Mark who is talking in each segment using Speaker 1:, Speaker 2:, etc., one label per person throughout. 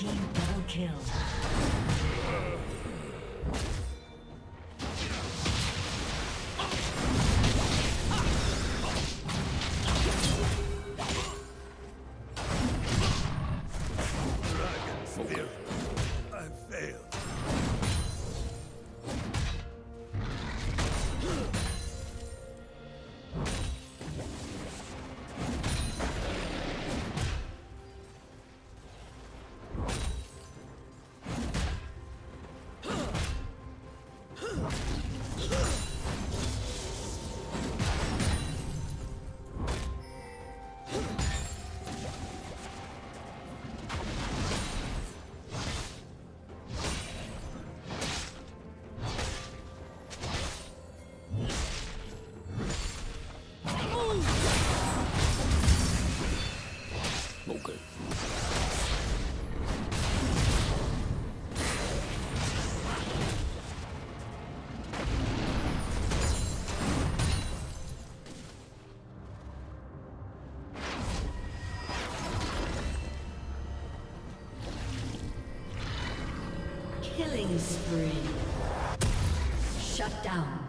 Speaker 1: Team double kill. Spree. Shut down.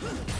Speaker 1: Shut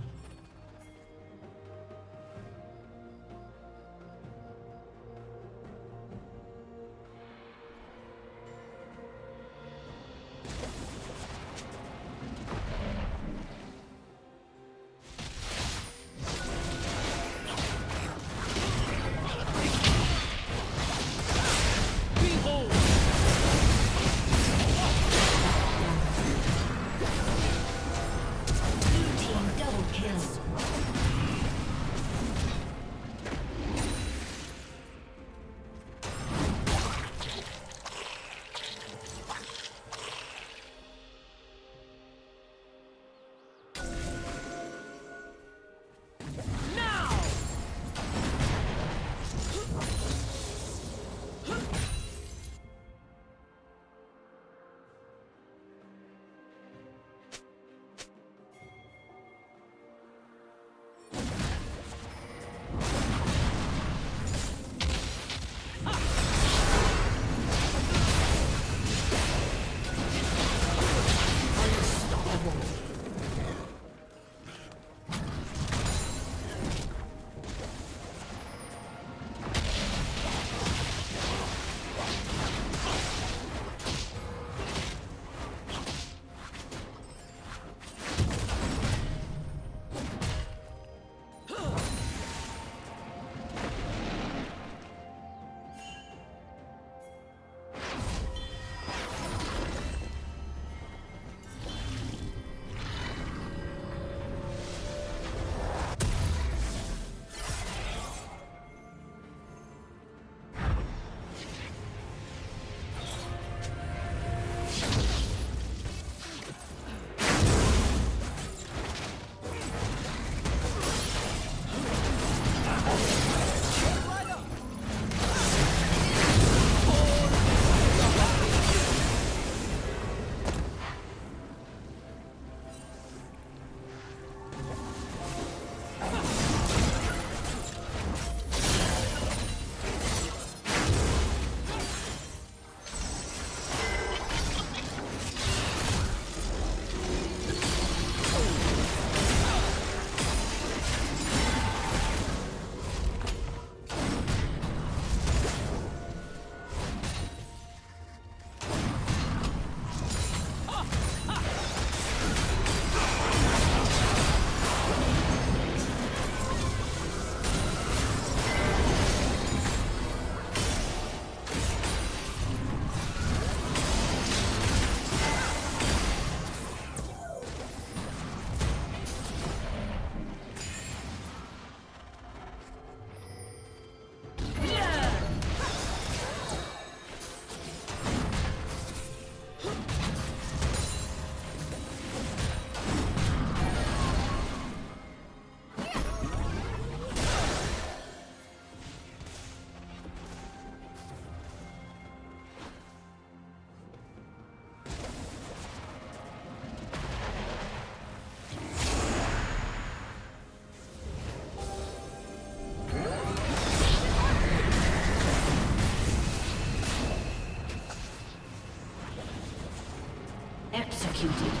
Speaker 1: Executed.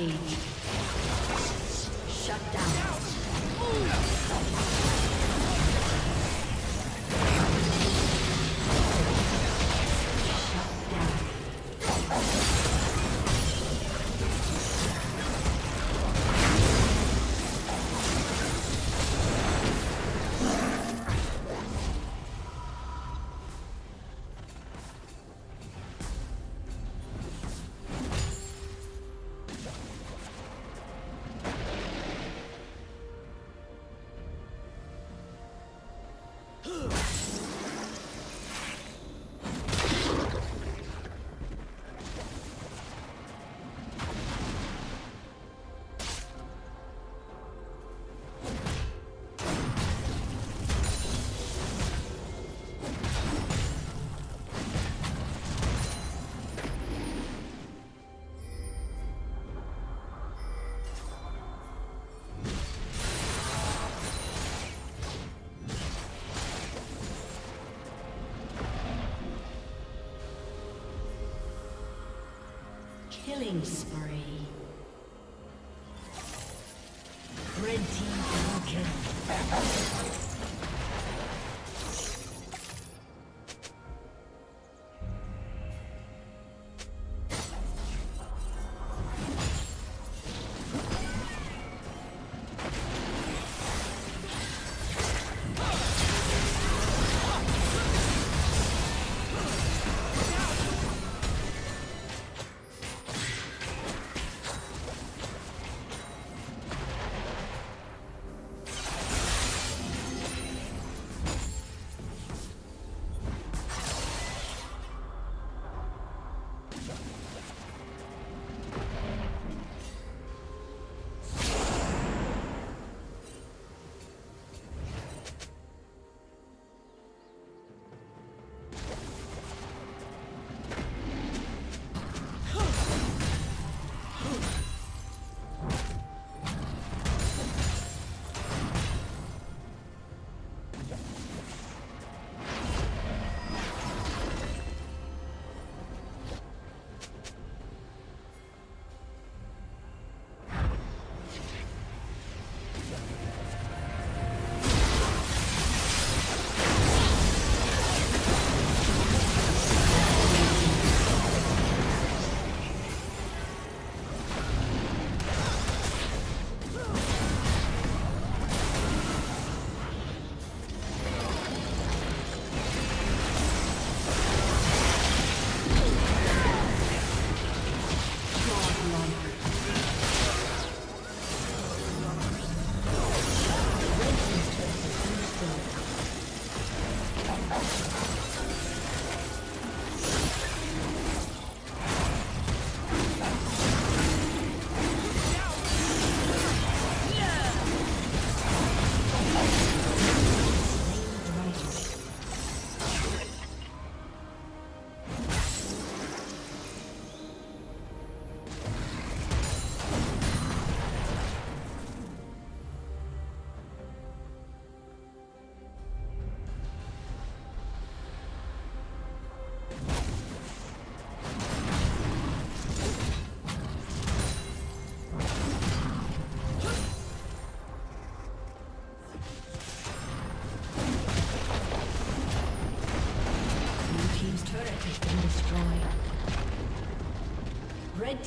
Speaker 1: Rampage. Killing spree.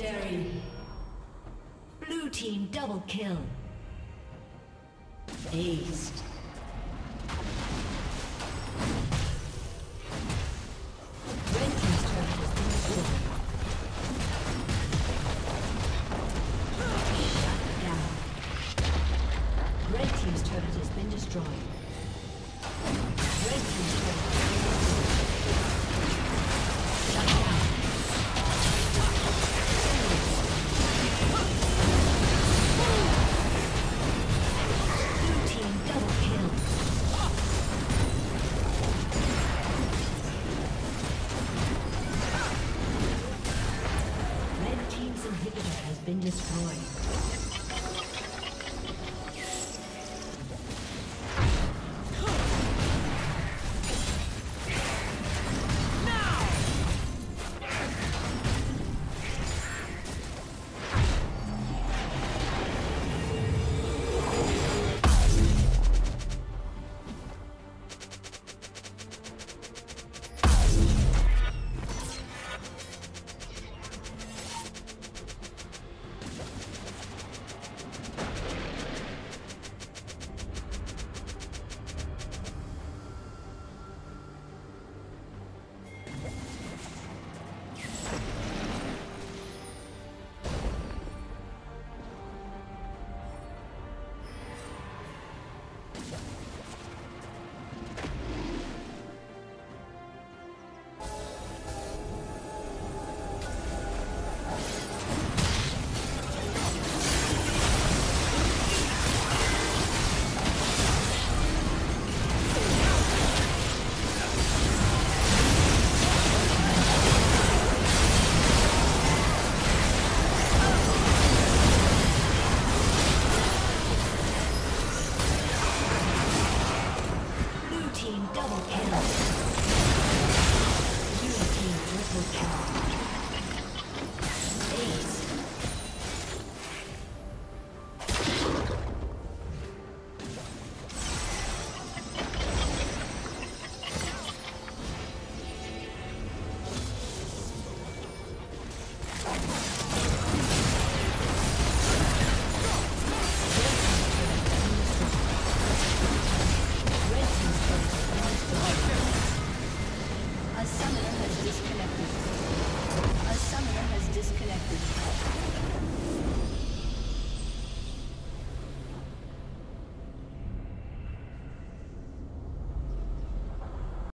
Speaker 1: Legendary. Blue team double kill. Aced. destroyed.